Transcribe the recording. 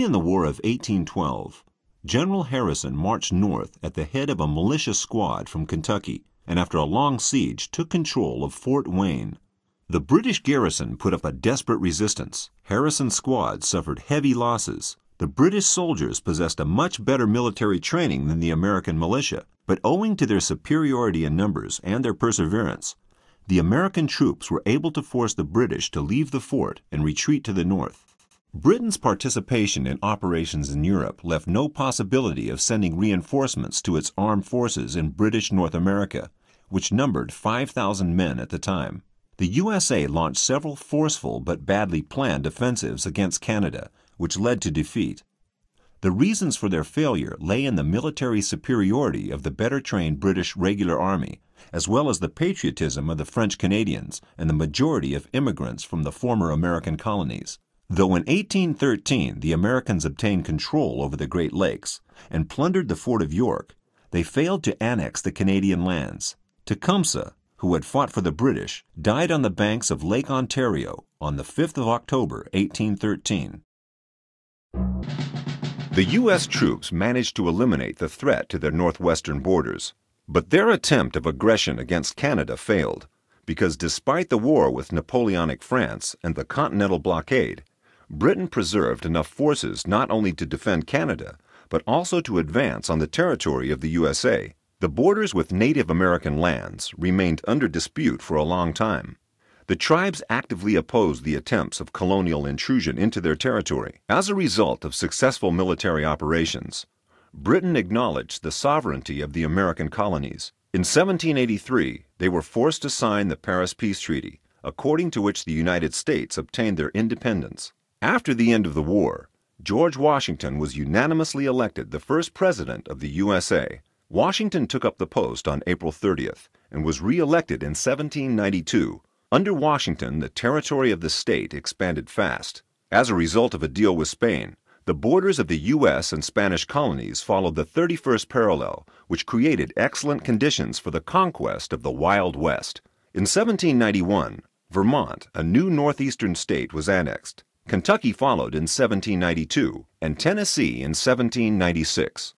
In the War of 1812, General Harrison marched north at the head of a militia squad from Kentucky and after a long siege took control of Fort Wayne. The British garrison put up a desperate resistance. Harrison's squad suffered heavy losses. The British soldiers possessed a much better military training than the American militia, but owing to their superiority in numbers and their perseverance, the American troops were able to force the British to leave the fort and retreat to the north. Britain's participation in operations in Europe left no possibility of sending reinforcements to its armed forces in British North America, which numbered 5,000 men at the time. The USA launched several forceful but badly planned offensives against Canada, which led to defeat. The reasons for their failure lay in the military superiority of the better trained British regular army, as well as the patriotism of the French Canadians and the majority of immigrants from the former American colonies. Though in 1813 the Americans obtained control over the Great Lakes and plundered the fort of York, they failed to annex the Canadian lands. Tecumseh, who had fought for the British, died on the banks of Lake Ontario on the 5th of October, 1813. The U.S. troops managed to eliminate the threat to their northwestern borders, but their attempt of aggression against Canada failed because despite the war with Napoleonic France and the Continental Blockade, Britain preserved enough forces not only to defend Canada, but also to advance on the territory of the USA. The borders with Native American lands remained under dispute for a long time. The tribes actively opposed the attempts of colonial intrusion into their territory. As a result of successful military operations, Britain acknowledged the sovereignty of the American colonies. In 1783, they were forced to sign the Paris Peace Treaty, according to which the United States obtained their independence. After the end of the war, George Washington was unanimously elected the first president of the USA. Washington took up the post on April 30th and was re-elected in 1792. Under Washington, the territory of the state expanded fast. As a result of a deal with Spain, the borders of the U.S. and Spanish colonies followed the 31st parallel, which created excellent conditions for the conquest of the Wild West. In 1791, Vermont, a new northeastern state, was annexed. Kentucky followed in 1792 and Tennessee in 1796.